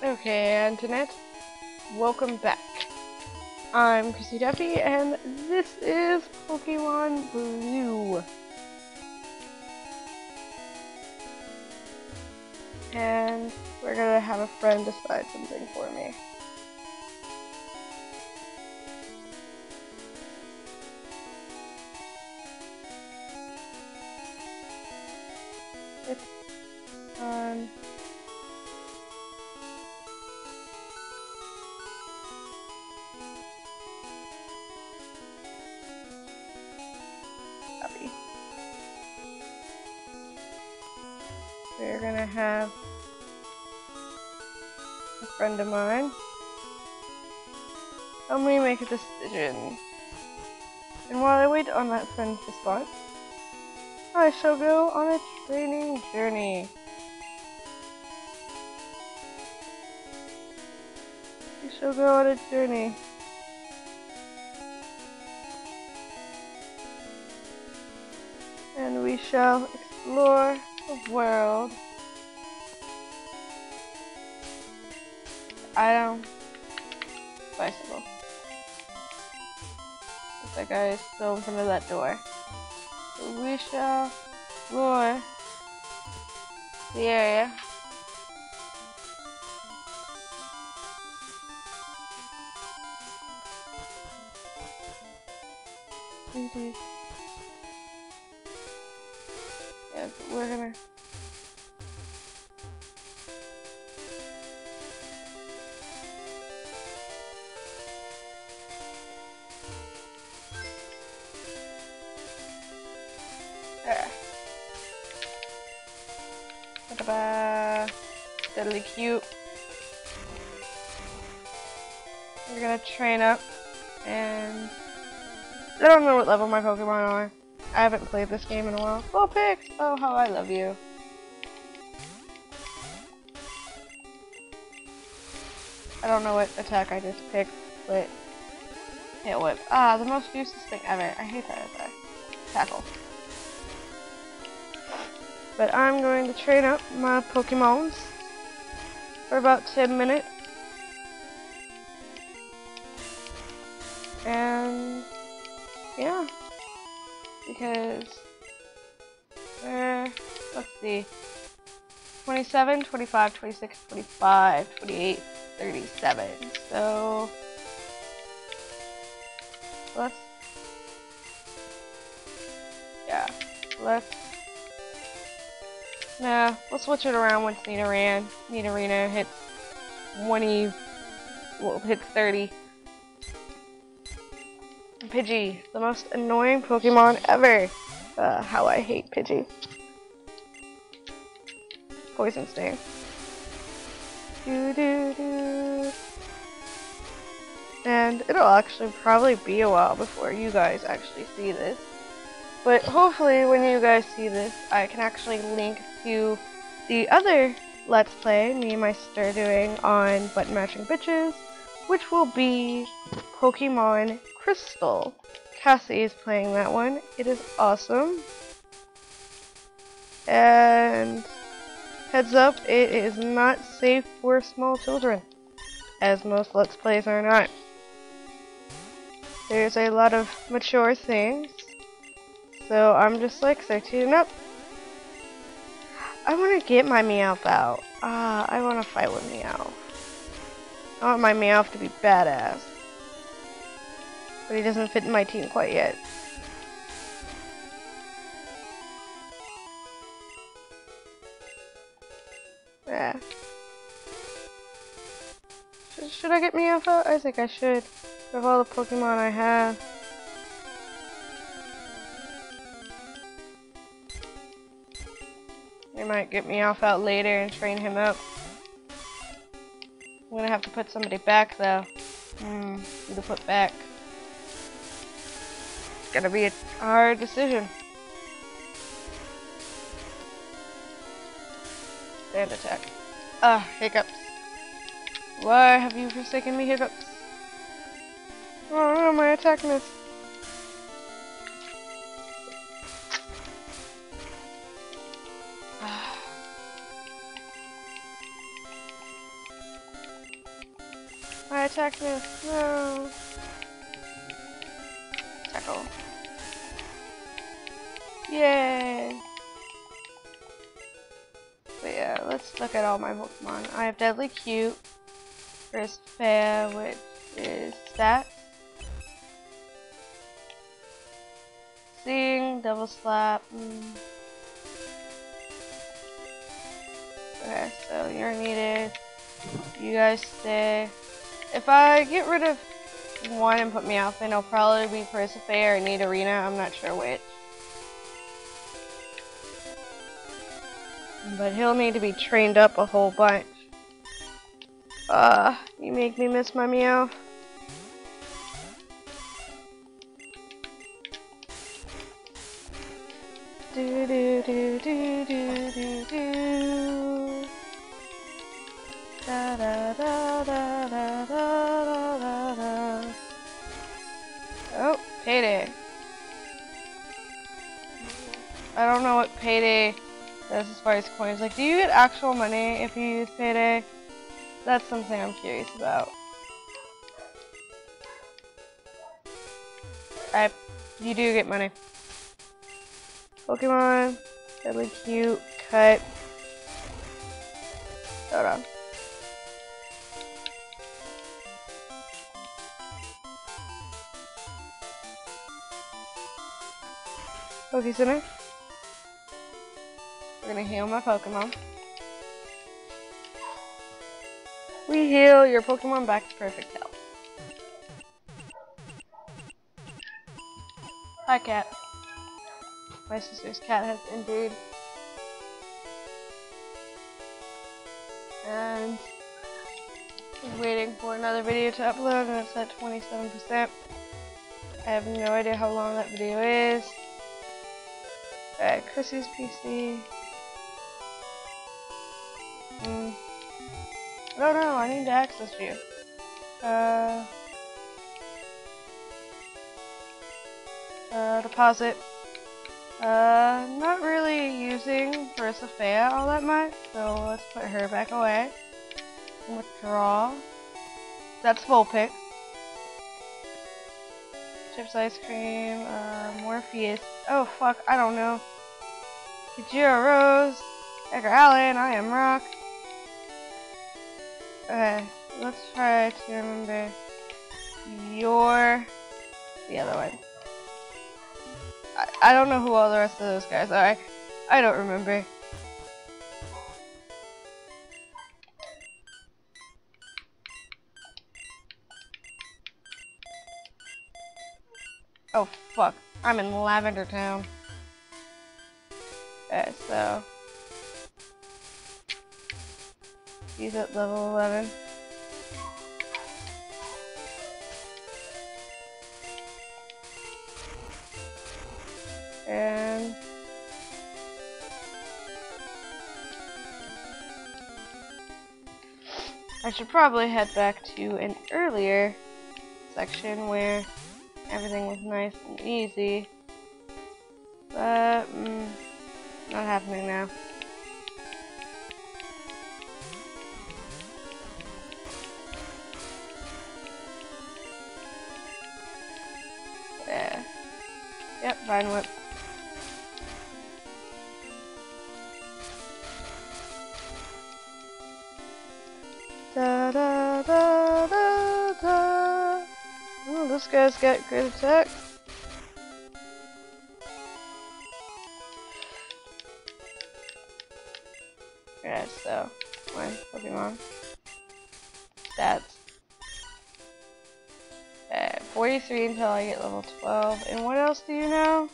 Okay, Internet. Welcome back. I'm Krissie Deathy, and this is Pokemon Blue. And we're gonna have a friend decide something for me. It's on. Have a friend of mine help me make a decision. And while I wait on that friend's response, I shall go on a training journey. We shall go on a journey. And we shall explore the world. Item. Bicycle. That guy is still in front of that door. So we shall explore the area. Yeah, we're gonna. There. Deadly cute. We're gonna train up and I don't know what level my Pokemon are. I haven't played this game in a while. Oh, Pix! Oh, how I love you. I don't know what attack I just picked, but Tail Whip. Ah, the most useless thing ever. I hate that attack. Tackle. But I'm going to train up my Pokemons for about 10 minutes. And yeah, because uh, let's see, 27, 25, 26, 25, 28, 37. So let's yeah, let's nah, we'll switch it around once Nina ran. Nidorina hits 20, well, hits 30. Pidgey, the most annoying Pokemon ever. Uh, how I hate Pidgey. Poison Sting. Doo -doo -doo. And it'll actually probably be a while before you guys actually see this. But hopefully when you guys see this, I can actually link to the other Let's Play me and my sister doing on Button Mashin' Bitches, which will be Pokemon Crystal. Cassie is playing that one. It is awesome. And heads up, it is not safe for small children, as most Let's Plays are not. There's a lot of mature things, so I'm just like, tune up. I want to get my Meowth out. Ah, uh, I want to fight with Meowth. I want my Meowth to be badass. But he doesn't fit in my team quite yet. Yeah. Should, should I get Meowth out? I think I should. With all the Pokemon I have. Might get Meowth out later and train him up. I'm gonna have to put somebody back though. Hmm, who to put back? It's gonna be a hard decision. Sand attack. Ah, hiccups. Why have you forsaken me, hiccups? Oh my attack missed. Attack this. No. Tackle. Yay! But yeah, let's look at all my Pokemon. I have Deadly Cute, First Fair, which is Stat. Sing, Double Slap. Mm. Okay, so you're needed. You guys stay. If I get rid of one and put me out, then it'll probably be Persephone or Nidorina. I'm not sure which. But he'll need to be trained up a whole bunch. Uh, you make me miss my meow. Do do do do do. Payday. I don't know what payday does as far as coins. Like, do you get actual money if you use payday? That's something I'm curious about. I, you do get money. Pokemon, deadly cute, cut. Hold on. Poke Center. We're gonna heal my Pokemon. We heal your Pokemon back to perfect health. Hi, cat. My sister's cat has indeed. And I'm waiting for another video to upload and it's at 27%. I have no idea how long that video is. Alright, Krissie's PC. Mm. Don't know, I need to access you. Uh, uh, deposit. Uh, not really using Persephone all that much, so let's put her back away. Withdraw. That's Vulpix. Ice cream, uh, Morpheus. Oh fuck, I don't know. Kajira Rose. Edgar Allen, I am Rock. Okay, let's try to remember your the other one. I, I, don't know who all the rest of those guys are. I don't remember. Oh fuck, I'm in Lavender Town. So he's at level 11. and I should probably head back to an earlier section where everything was nice and easy. But mm, not happening now. Yeah yep Vine Whip Da da da da this guy's got great attack. Yeah, so my Pokemon stats. At 43 until I get level 12. And what else do you know?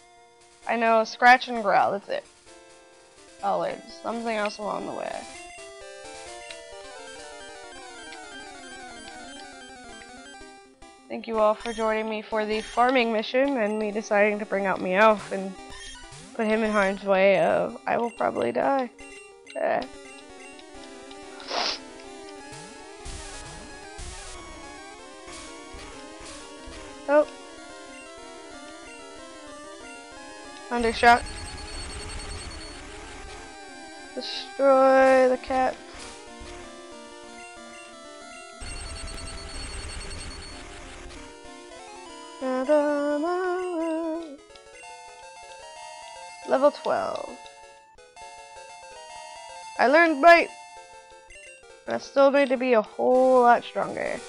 I know Scratch and Growl, that's it. Oh, I'll learn something else along the way. Thank you all for joining me for the farming mission and me deciding to bring out Meowth and put him in harm's way of I will probably die. Eh. Oh. Undershot. Destroy the cat. Level 12. I learned right, but I still need to be a whole lot stronger.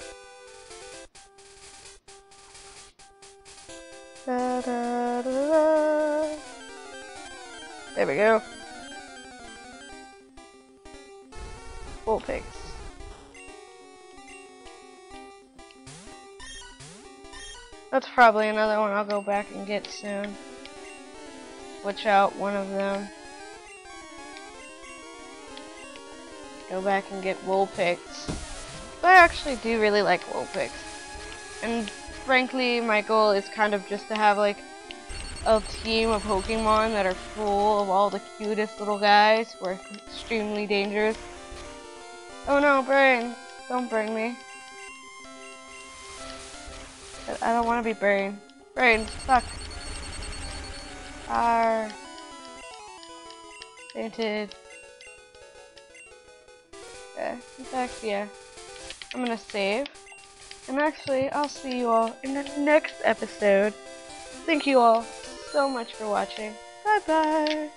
Da, da, da, there we go. Vulpix. That's probably another one I'll go back and get soon. Switch out one of them. Go back and get Vulpix. But I actually do really like Vulpix. And frankly, my goal is kind of just to have like a team of Pokemon that are full of all the cutest little guys who are extremely dangerous. Oh no, Brain! Don't bring me. I don't want to be Brain. Brain, fuck. R. Fainted. Okay, in fact, yeah. I'm gonna save. And actually, I'll see you all in the next episode. Thank you all so much for watching. Bye bye.